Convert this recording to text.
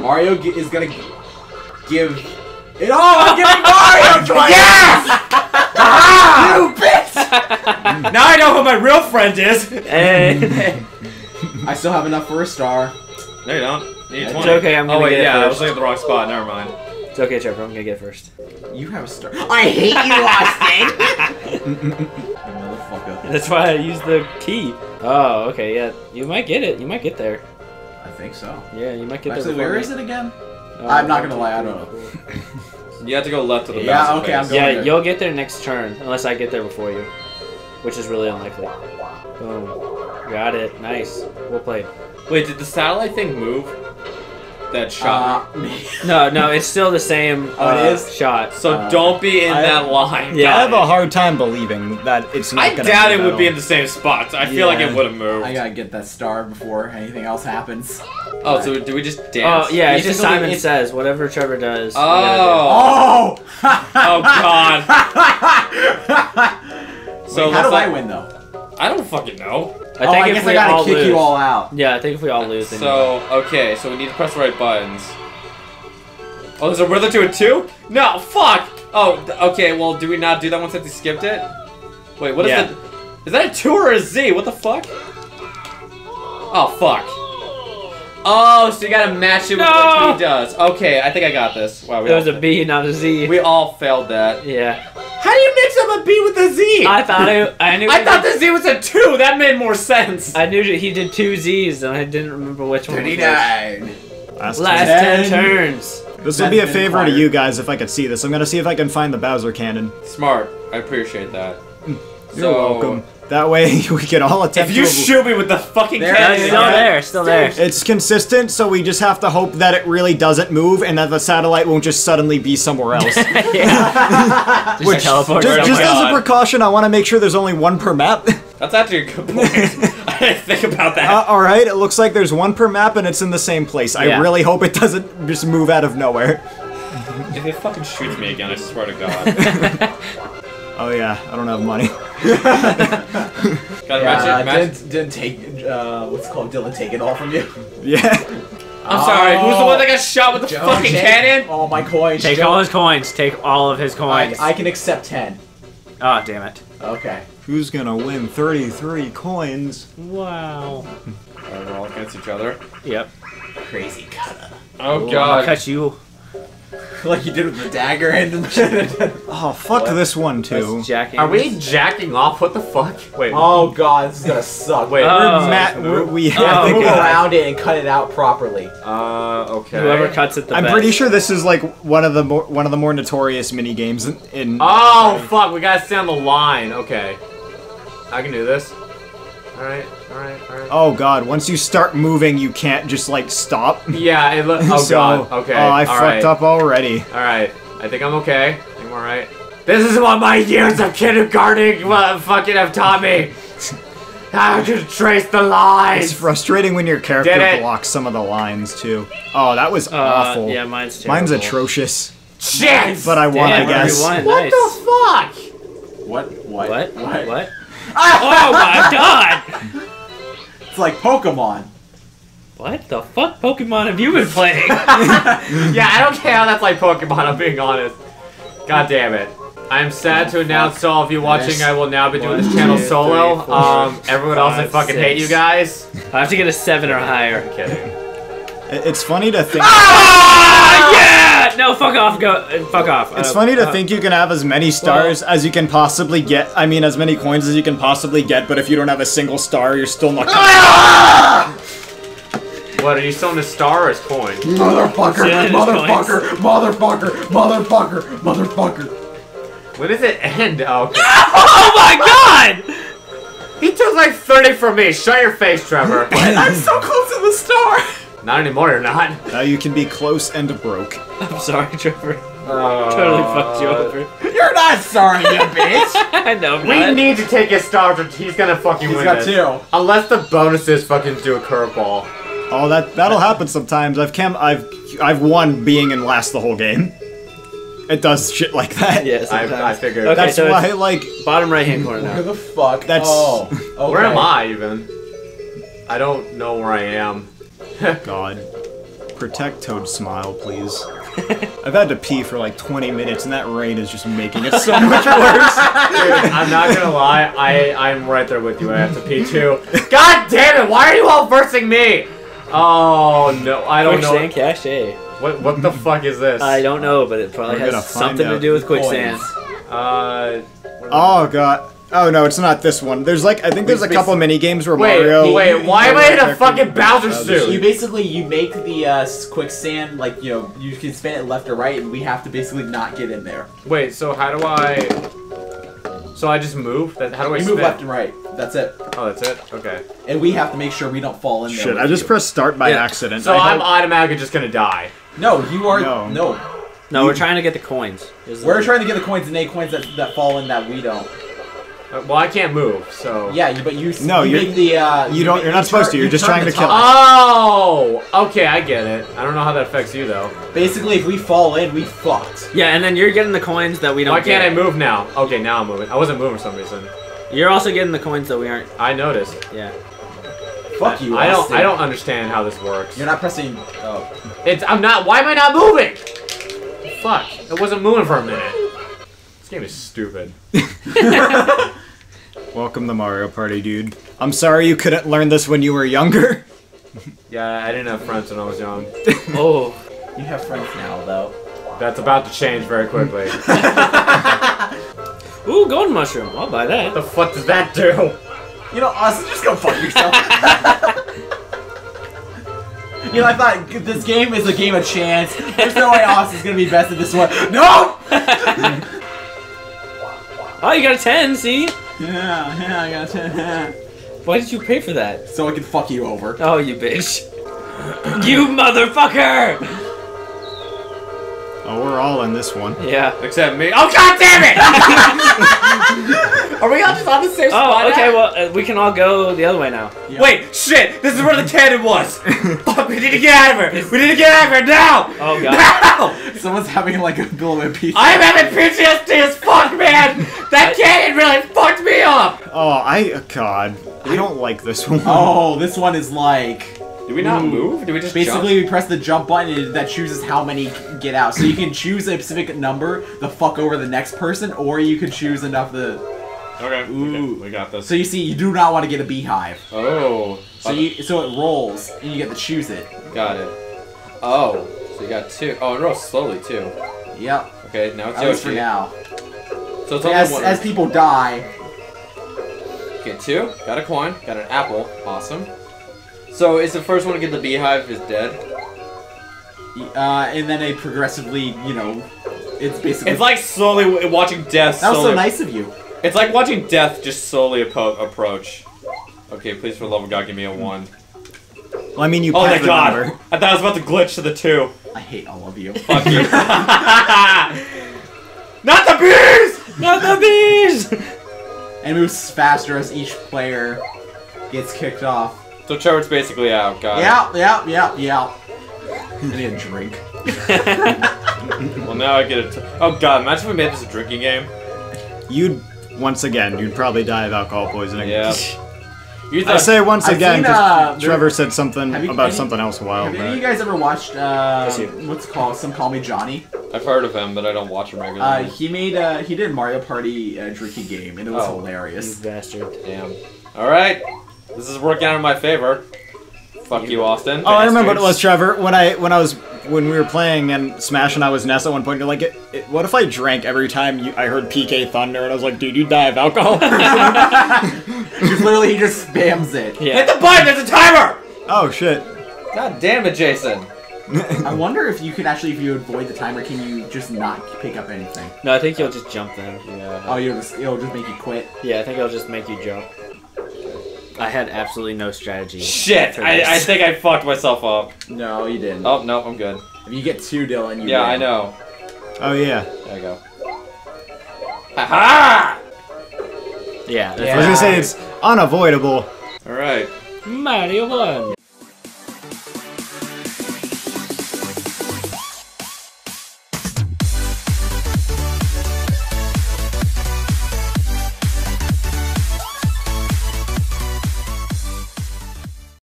Mario gi- is gonna gi- give it all. I'm giving Mario twice. Yes! you ah! bitch! now I know who my real friend is. Hey. I still have enough for a star. No, you don't. You need It's okay, I'm Oh gonna wait, get it yeah, I was first. looking at the wrong spot. Never mind. it's okay, Trevor. I'm gonna get first. You have a star. I hate you, Austin. Motherfucker. That's why I used the key. Oh, okay, yeah. You might get it. You might get there. I think so. Yeah, you might get Actually, there. where is it again? Uh, I'm not gonna lie, I don't know. You have to go left to the Yeah, okay, I'm going Yeah, there. you'll get there next turn, unless I get there before you. Which is really unlikely. Boom. Got it. Nice. Well played. Wait, did the satellite thing move? That shot. Uh, No, no, it's still the same Oh, uh, is? shot. so uh, don't be in I- that line. Yeah. I have a hard time believing that it's not I gonna doubt it would at be in the same spots. I feel like it would have moved. I gotta get that star before anything else happens. Oh, so do we just dance? Oh, yeah, it's just Simon it's- says. Whatever Trevor does. we Oh. Oh! Oh god. So Wait, how let's do I win though? I don't fucking know. Gotta. I oh, think I if guess we I gotta all kick lose. you all out. Yeah, I think if we all lose, then So okay, so we need to press the right buttons. Oh, there's a rhythm to it too? No, fuck. Oh, okay. Well, do we not do that one since we skipped it? Wait, what is Yeah. it? Is that a two or a Z? What the fuck? Oh fuck. Oh, so you gotta match it with what No! he does. Okay, I think I got this. Wow, we It was a B, not a Z. We all failed that. yeah. How do you mix up a B with a Z? I thought it. I knew. I thought did- the Z was a two. That made more sense. I knew he did two Z's, and I didn't remember which one. was which. 39. Last Last turn. ten turns. This will be a favor to you guys if I could see this. I'm gonna see if I can find the Bowser cannon. Smart. I appreciate that. You're So- welcome. That way we can all attempt If you to. shoot me with the fucking There cannon, it is. Still again- there. Still there. It's consistent, so we just have to hope that it really doesn't move and that the satellite won't just suddenly be somewhere else. yeah. Just teleport. just just my as a precaution, I want to make sure there's only one per map. That's actually a good point. I didn't think about that. Uh, all right, it looks like there's one per map and it's in the same place. I really hope it doesn't just move out of nowhere. if it fucking shoots me again, I swear to God. Oh yeah, I don't have money. Gotta Yeah, it. Didn't, didn't take, uh, what's it called, Dylan take it all from you. Yeah. I'm sorry. Who's the one that got shot with the Joe, fucking take cannon? All my coins. Take Joe. all his coins. Take all of his coins. I can accept 10. Oh damn it. Okay. Who's gonna win 33 coins? Wow. Alright, we're all against each other. Yep. Crazy cutter. Oh God. I'll God. cut you. like you did with the dagger and Oh, fuck What? this one too. That's jacking. Are we jacking off? What the fuck? Wait. Oh god, this is gonna suck. Wait. Oh. We're Matt, we're, we You have have to to move around it and cut it out properly. Uh. Okay. Whoever cuts it the I'm best. pretty sure this is like one of the more one of the more notorious mini games in. in Oh fuck! We gotta stay on the line. Okay. I can do this. All right. All right. All right. Oh god, once you start moving, you can't just like stop. Yeah. It lo- oh so, god. Okay. Oh, I fucked right. up already. All right. I think I'm okay. I think I'm all right. This is what my years of kindergarten uh, fucking have taught me. How to trace the lines. It's frustrating when your character Did it. blocks some of the lines too. Oh, that was Uh, awful. Yeah, mine's terrible. Mine's atroocious. Shit. But I won, Damn, I guess. you won. what nice. the fuck? What? What? What? What? What? Oh my god! It's like Pokemon. What the fuck Pokemon have you been playing? Yeah, I don't care how that's like Pokemon. I'm being honest. God damn it. I am sad to announce to all of you watching, I will now be doing this channel two, solo. three, four, um, everyone else, I five, fucking hate you guys. I have to get a seven or higher. Kidding. It's funny to think. Ah, yeah! No, fuck off. Go. uh, Fuck off. It's Uh, funny to uh, think you can have as many stars as you can possibly get. I mean, as many coins as you can possibly get, but if you don't have a single star, you're still not. What, are you still in the star or his coin? Motherfucker! Yeah, Motherfucker! Motherfucker! Motherfucker! Motherfucker! When does it end? Oh, okay. Oh my god! he took like 30 from me. Shut your face, Trevor. I'm so close to the star! Not anymore, you're not. now you can be close and broke. I'm sorry, Trevor. Uh, Totally fucked you over. You're not sorry, you bitch! I know. I'm We not. need to take his star. or he's gonna fucking He's win got this. two. Unless the bonuses fucking do a curveball. Oh, that that'll happen sometimes. I've cam I've I've won being in last the whole game. It does shit like that. Yeah, I, sometimes. I figured. Okay, That's so why, it's like, bottom right hand corner Where the fuck? That's- Oh. Okay. Where am I even? I don't know where I am. God. Protect Toad Smile, please. I've had to pee for like 20 minutes, and that rain is just making it so much worse. I'm not gonna lie, I I'm right there with you. I have to pee too. God damn it! Why are you all versing me? Oh no, I don't know. Quicksand cache. What what the fuck is this? I don't know, but it probably We're has find something to do with quicksand. Uh, Oh god. Oh no, it's not this one. There's like I think there's a couple mini games where wait, Mario. wait. Why am I in a fucking Bowser Bowser suit? You basically you make the uh, quicksand like you know you can spin it left or right, and we have to basically not get in there. Wait, so how do I? So I just move? That how do I You spin? move left and right. That's it. Oh, that's it. Okay. And we have to make sure we don't fall in there. Shit, I just you. pressed start by Yeah. accident. So I I'm automatically just gonna die. No, you are No. no. No, we're trying to get the coins. Is We're the- trying to get the coins and eight coins that, that fall in that we don't. Uh, well, I can't move, so. Yeah, you- but you. No, you you're- the. Uh, you don't- make- you're not supposed turn- to, you're you just trying to kill top. Oh, okay, I get it. I don't know how that affects you though. Basically, if we fall in, we fucked. Yeah, and then you're getting the coins that we don't Why can't I move now? Okay, now I'm moving. I wasn't moving for some reason. You're also getting the coins that we aren't. I noticed. Yeah. Fuck you. I don't. I don't understand how this works. You're not pressing. Oh. It's. I'm not. Why am I not moving? Fuck! It wasn't moving for a minute. This game is stupid. Welcome to Mario Party, dude. I'm sorry you couldn't learn this when you were younger. Yeah, I didn't have friends when I was young. Oh. You have friends now, though. That's about to change very quickly. Ooh, golden mushroom. I'll buy that. what that. the fuck does that do? You know, Austin, just go fuck yourself. you know, I thought this game is a game of chance. There's no way Austin's gonna be best at this one. No! Oh, you got a 10, see? Yeah, yeah, I got a 10. Why did you pay for that? so I can fuck you over. Oh, you bitch. you motherfucker! Oh, we're all in this one. Yeah. Except me. Oh god damn it! Are we all just on the same Oh, okay, well, uh, we can all go the other way now. Yeah. Wait, shit! This is where the cannon was. Fuck! We need to get out of here. We need to get out of here now. Oh, God. Now! Someone's having like a bill of pizza. I'm having PTSD as fuck, man. That cannon really fucked me up. Oh, I God, I don't like this one. Oh, this one is like. Did we not hmm. move? Did we just Basically, we press the jump button and that chooses how many get out. So you can choose a specific number to fuck over the next person, or you can choose enough to. Okay. Ooh. okay, we got this. So you see, you do not want to get a beehive. oh. So you, so it rolls, and you get to choose it. got it. Oh, so you got two. Oh, it rolls slowly too. Yep. Okay, now it's At least for now. So it's As, one. as people die, Okay, two. Got a coin. Got an apple. Awesome. So is the first one to get the beehive is dead? uh, and then they progressively, you know, it's basically. It's like slowly watching death. that was so nice of you. It's like watching death just slowly approach. Okay, please for the love of God, give me a one. Well, I mean, you Oh my God! number. I thought I was about to glitch to the two. I hate all of you. Fuck you. Not the bees! Not the bees! and it moves faster as each player gets kicked off. So Trevor's basically out. Got Yeah, yeah, yeah, yeah. I need a drink. Well, now I get it. Oh God! Imagine if we made this a drinking game. You'd once again, you'd probably die of alcohol poisoning. Yeah. You I thought say once I've again seen, 'cause uh, Trevor said something you- about any- something else a while Have any of you guys ever watched, uh, what's it called? Some Call Me Johnny? I've heard of him, but I don't watch him Uh, regularly. he made, uh, he did Mario Party uh, drinking game, and it was Oh. You hilarious. bastard. Damn. All right. This is working out in my favor. Fuck you, Austin. Oh, I remember what it was, Trevor. When I when I was when we were playing and Smash and I was Ness at one point. You're like, it, it, what if I drank every time you, I heard PK Thunder? And I was like, dude, you die of alcohol. Because literally he just spams it. Hit Yeah. the button. There's a timer. oh shit. God damn it, Jason. I wonder if you could actually, if you avoid the timer, can you just not pick up anything? No, I think you'll just jump then. Yeah. Oh, you'll just, it'll just make you quit. Yeah, I think it'll just make you jump. I had absolutely no strategy. Shit. I. I think I fucked myself up. No, you didn't. Oh no, I'm good. If you get two, Dylan, you Yeah, win. I know. Oh yeah. There you go. Ha Yeah. Yeah. I was gonna say it's unavoidable. All right. Mario 1.